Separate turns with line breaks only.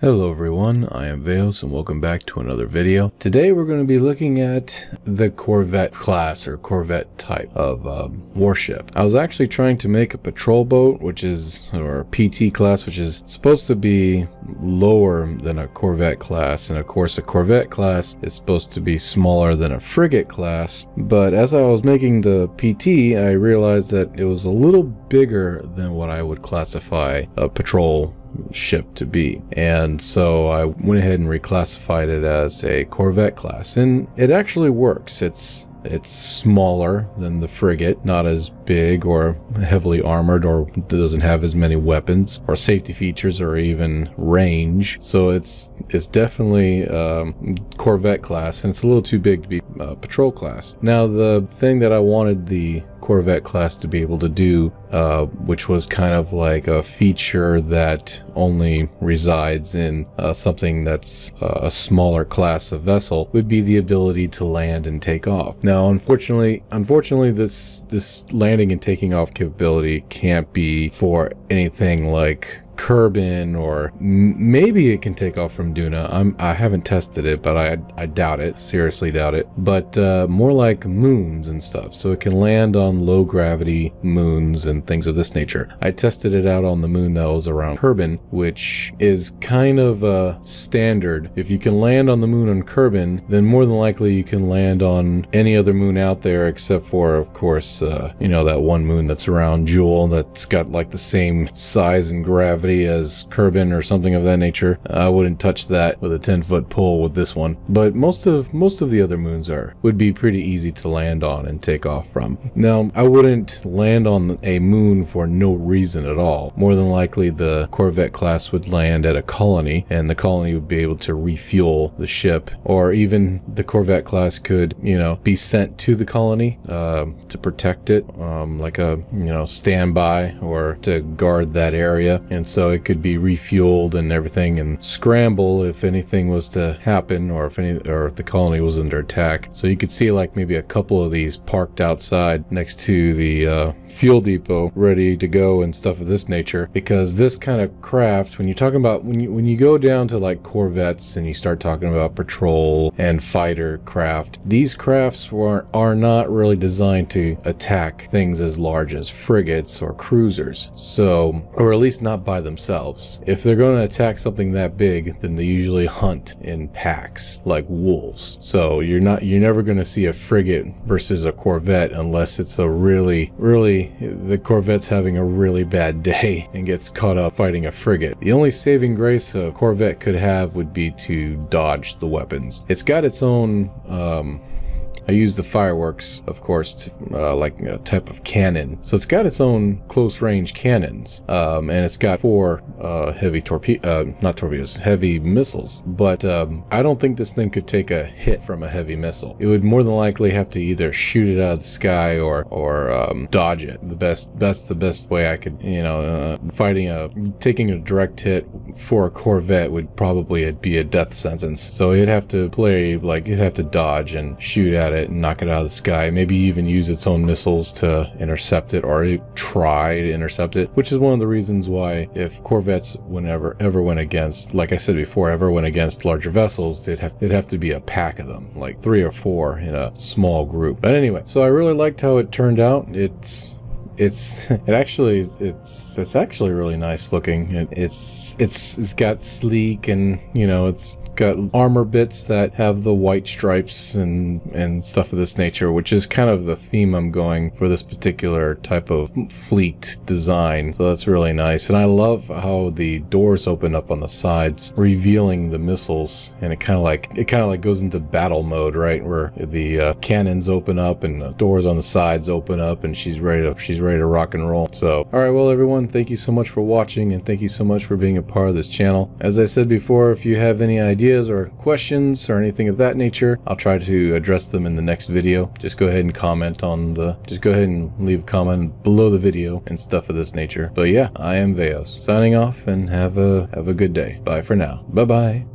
Hello everyone, I am VAOS and welcome back to another video. Today we're going to be looking at the Corvette class or Corvette type of um, warship. I was actually trying to make a patrol boat, which is, or PT class, which is supposed to be lower than a Corvette class. And of course a Corvette class is supposed to be smaller than a frigate class. But as I was making the PT, I realized that it was a little bigger than what I would classify a patrol ship to be. And so I went ahead and reclassified it as a Corvette class. And it actually works. It's it's smaller than the frigate, not as big or heavily armored or doesn't have as many weapons or safety features or even range. So it's it's definitely um, Corvette class and it's a little too big to be uh, patrol class. Now the thing that I wanted the Corvette class to be able to do, uh, which was kind of like a feature that only resides in uh, something that's uh, a smaller class of vessel, would be the ability to land and take off. Now, unfortunately, unfortunately, this this landing and taking off capability can't be for anything like Kerbin or maybe it can take off from Duna. I'm, I haven't tested it, but I, I doubt it, seriously doubt it. But uh, more like moons and stuff. So it can land on low gravity moons and things of this nature. I tested it out on the moon that was around Kerbin, which is kind of a standard. If you can land on the moon on Kerbin, then more than likely you can land on any other moon out there except for, of course, uh, you know, that one moon that's around Jool that's got like the same size and gravity as Kerbin or something of that nature. I wouldn't touch that with a 10 foot pole with this one. But most of most of the other moons are would be pretty easy to land on and take off from. Now, I wouldn't land on a moon for no reason at all. More than likely the Corvette class would land at a colony and the colony would be able to refuel the ship or even the Corvette class could, you know, be sent to the colony uh, to protect it um, like a, you know, standby or to guard that area. And so so it could be refueled and everything and scramble if anything was to happen or if any or if the colony was under attack. So you could see like maybe a couple of these parked outside next to the uh, fuel depot ready to go and stuff of this nature because this kind of craft when you're talking about when you when you go down to like corvettes and you start talking about patrol and fighter craft these crafts were are not really designed to attack things as large as frigates or cruisers so or at least not by the themselves. If they're going to attack something that big, then they usually hunt in packs, like wolves. So you're not, you're never going to see a frigate versus a corvette unless it's a really, really, the corvette's having a really bad day and gets caught up fighting a frigate. The only saving grace a corvette could have would be to dodge the weapons. It's got its own, um, I use the fireworks, of course, to, uh, like a type of cannon. So it's got its own close range cannons, um, and it's got four uh, heavy torpedo, uh, not torpedoes, heavy missiles. But um, I don't think this thing could take a hit from a heavy missile. It would more than likely have to either shoot it out of the sky or or um, dodge it. The best, that's the best way I could, you know, uh, fighting a, taking a direct hit for a Corvette would probably be a death sentence. So it'd have to play like it'd have to dodge and shoot at it it and knock it out of the sky. Maybe even use its own missiles to intercept it or try to intercept it, which is one of the reasons why if Corvettes whenever ever went against, like I said before, ever went against larger vessels, they'd have, it'd have to be a pack of them, like three or four in a small group. But anyway, so I really liked how it turned out. It's it's it actually it's it's actually really nice looking it, it's it's it's got sleek and you know it's got armor bits that have the white stripes and and stuff of this nature, which is kind of the theme I'm going for this particular type of fleet design. So that's really nice. And I love how the doors open up on the sides, revealing the missiles, and it kind of like it kind of like goes into battle mode, right? Where the uh, cannons open up and the doors on the sides open up, and she's ready to she's ready to rock and roll. So, all right, well, everyone, thank you so much for watching, and thank you so much for being a part of this channel. As I said before, if you have any ideas ideas or questions or anything of that nature, I'll try to address them in the next video. Just go ahead and comment on the, just go ahead and leave a comment below the video and stuff of this nature. But yeah, I am VAOS, signing off and have a, have a good day. Bye for now. Bye bye.